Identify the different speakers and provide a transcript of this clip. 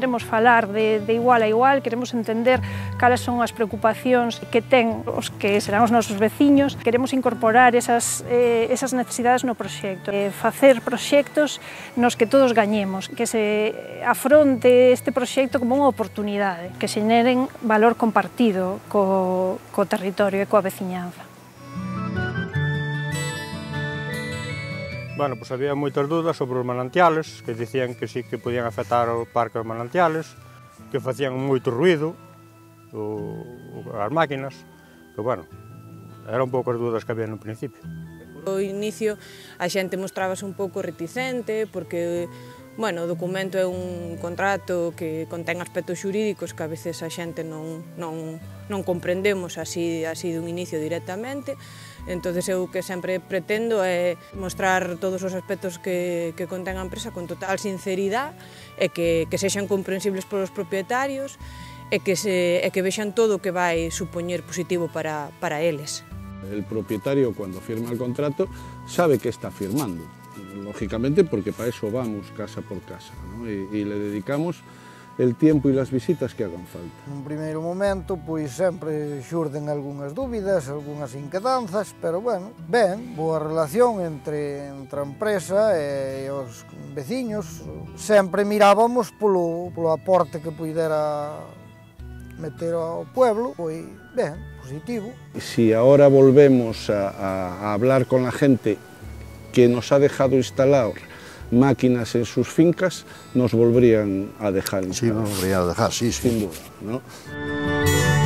Speaker 1: queremos falar de, de igual a igual, queremos entender cales son as preocupacións que ten os que serán os nosos veciños, queremos incorporar esas, eh, esas necesidades no proxecto, eh, facer proxectos nos que todos gañemos, que se afronte este proxecto como unha oportunidade, que xeneren valor compartido co, co territorio e coa veciñanza.
Speaker 2: bueno, pues había moitas dudas sobre os manantiales, que dicían que sí que podían afectar o parque dos manantiales, que facían moito ruido o, as máquinas, que, bueno, eran poucas dudas que había no principio.
Speaker 3: O inicio a xente mostrábase un pouco reticente, porque Bueno, o documento é un contrato que contén aspectos xurídicos que a veces a xente non, non, non comprendemos así, así dun inicio directamente, entonces eu que sempre pretendo é mostrar todos os aspectos que, que contén a empresa con total sinceridade e que, que sexan comprensibles polos propietarios e que, se, e que vexan todo o que vai supoñer positivo para, para eles.
Speaker 4: El propietario, cuando firma el contrato, sabe que está firmando, lógicamente, porque para eso vamos casa por casa, ¿no? y, y le dedicamos el tiempo e as visitas que hagan falta.
Speaker 5: Nun primeiro momento, pois sempre xurden algunhas dúbidas, algunhas inquedanzas, pero bueno, ben, boa relación entre, entre a empresa e os veciños. Sempre mirábamos polo, polo aporte que puidera meter ao pueblo, foi ben, positivo.
Speaker 4: Si ahora volvemos a, a, a hablar con la gente que nos ha dejado instalar máquinas en sus fincas, nos volverían a dejar.
Speaker 6: Sí, nos volverían a dejar, sí, sí.
Speaker 4: Sin duda, ¿no?